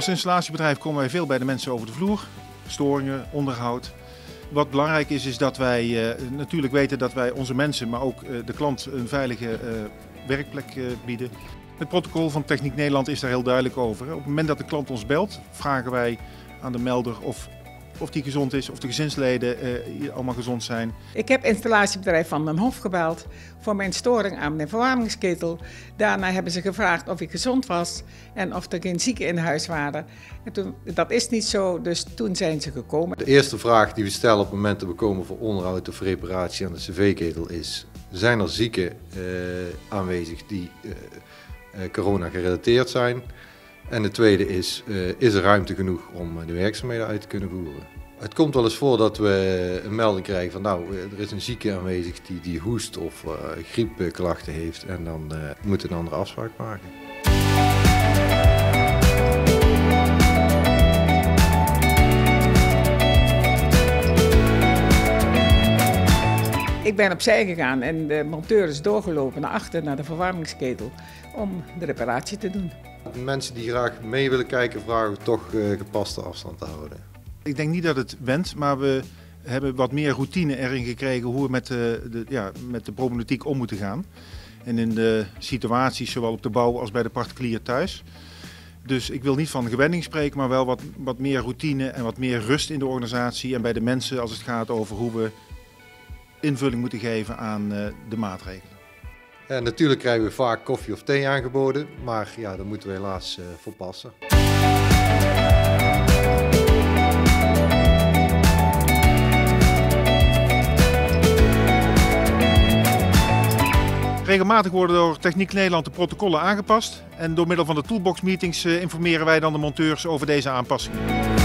Als installatiebedrijf komen wij veel bij de mensen over de vloer. Storingen, onderhoud. Wat belangrijk is, is dat wij uh, natuurlijk weten dat wij onze mensen, maar ook uh, de klant een veilige uh, werkplek bieden. Het protocol van Techniek Nederland is daar heel duidelijk over. Op het moment dat de klant ons belt, vragen wij aan de melder of of die gezond is, of de gezinsleden uh, allemaal gezond zijn. Ik heb installatiebedrijf Van den Hof gebeld voor mijn storing aan mijn verwarmingsketel. Daarna hebben ze gevraagd of ik gezond was en of er geen zieken in huis waren. En toen, dat is niet zo, dus toen zijn ze gekomen. De eerste vraag die we stellen op het moment dat we komen voor onderhoud of reparatie aan de cv-ketel is... zijn er zieken uh, aanwezig die uh, corona gerelateerd zijn... En de tweede is, uh, is er ruimte genoeg om de werkzaamheden uit te kunnen voeren? Het komt wel eens voor dat we een melding krijgen van nou, er is een zieke aanwezig die, die hoest of uh, griepklachten heeft en dan uh, moet een andere afspraak maken. Ik ben opzij gegaan en de monteur is doorgelopen naar achter, naar de verwarmingsketel, om de reparatie te doen. Mensen die graag mee willen kijken vragen toch uh, gepaste afstand te houden. Ik denk niet dat het went, maar we hebben wat meer routine erin gekregen hoe we met de, de, ja, met de problematiek om moeten gaan. En in de situaties, zowel op de bouw als bij de particulier thuis. Dus ik wil niet van gewenning spreken, maar wel wat, wat meer routine en wat meer rust in de organisatie en bij de mensen als het gaat over hoe we invulling moeten geven aan uh, de maatregelen. Ja, natuurlijk krijgen we vaak koffie of thee aangeboden, maar ja, daar moeten we helaas uh, voor passen. Regelmatig worden door Techniek Nederland de protocollen aangepast en door middel van de toolbox meetings informeren wij dan de monteurs over deze aanpassingen.